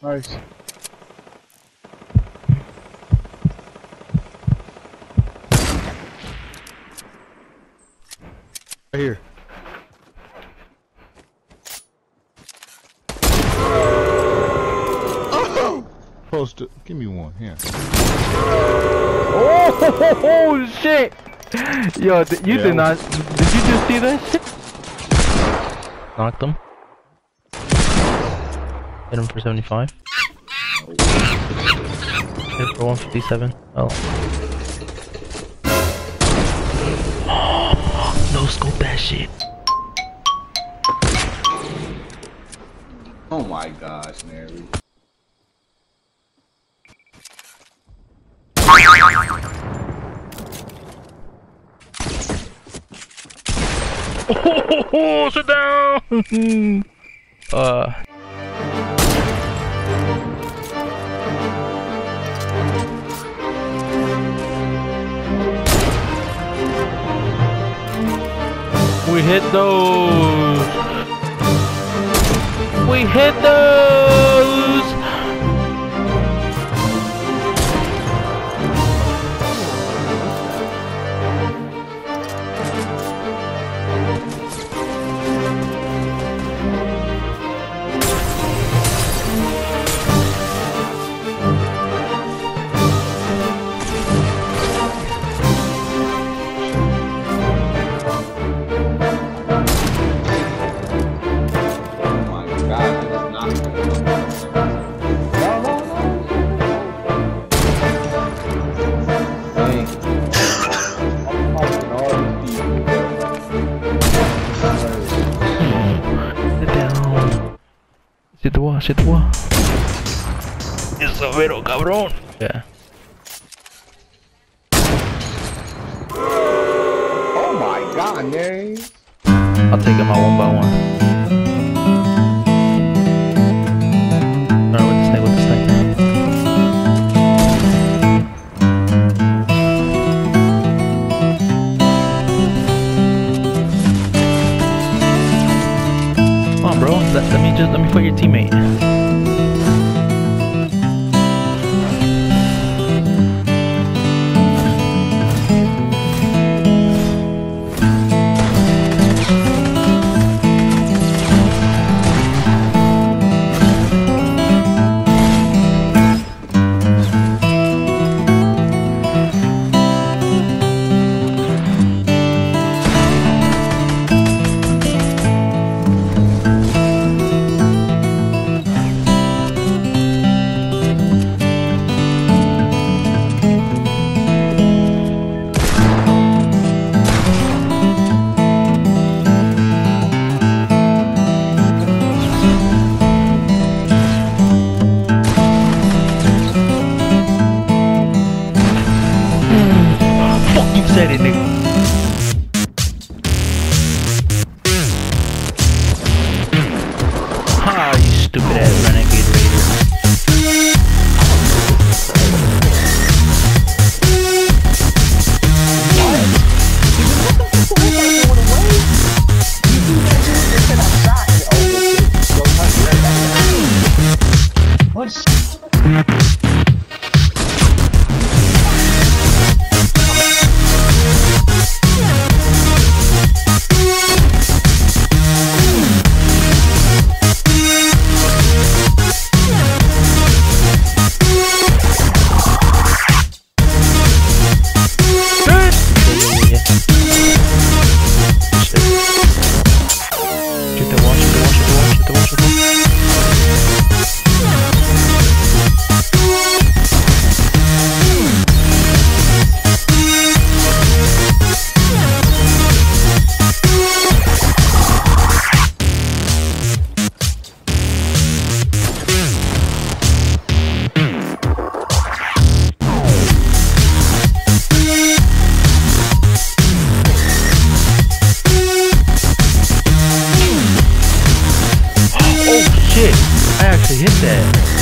Nice. Right here. Oh! Supposed to give me one here. Oh shit! Yo, th- you Yeah. did not. Did you just see that shit? Knocked him. Hit him for 75. Hit for 157. Oh. no scope that shit. Oh my gosh, Mary. Oh, sit down! uh. We hit those! We hit those! Siete gua, siete gua. Eso, pero cabrón. Yeah. Oh my god, Mary. I'll take them out one by one. Fuck you said it, nigga. Ha, you stupid ass renegade raider. Yeah, Actually hit that.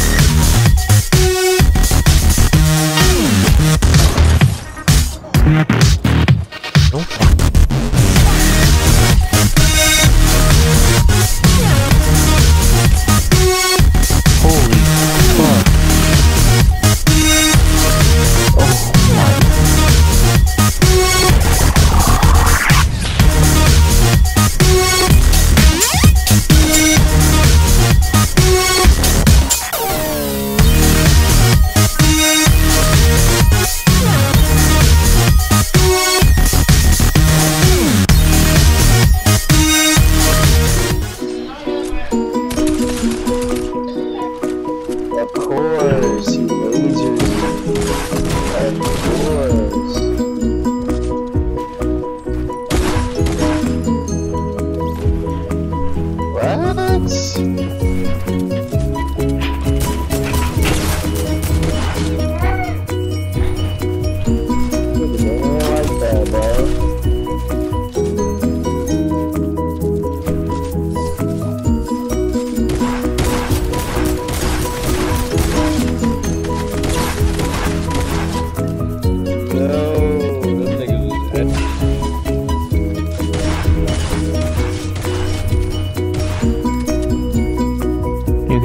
Thanks.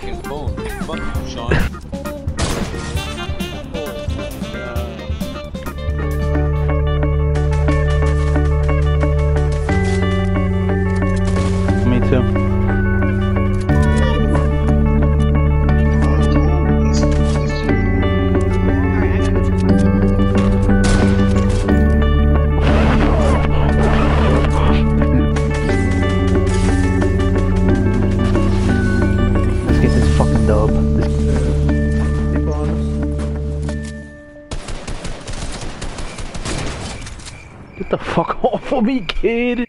fucking phone. Fuck you, Sean. Get the fuck off of me, kid!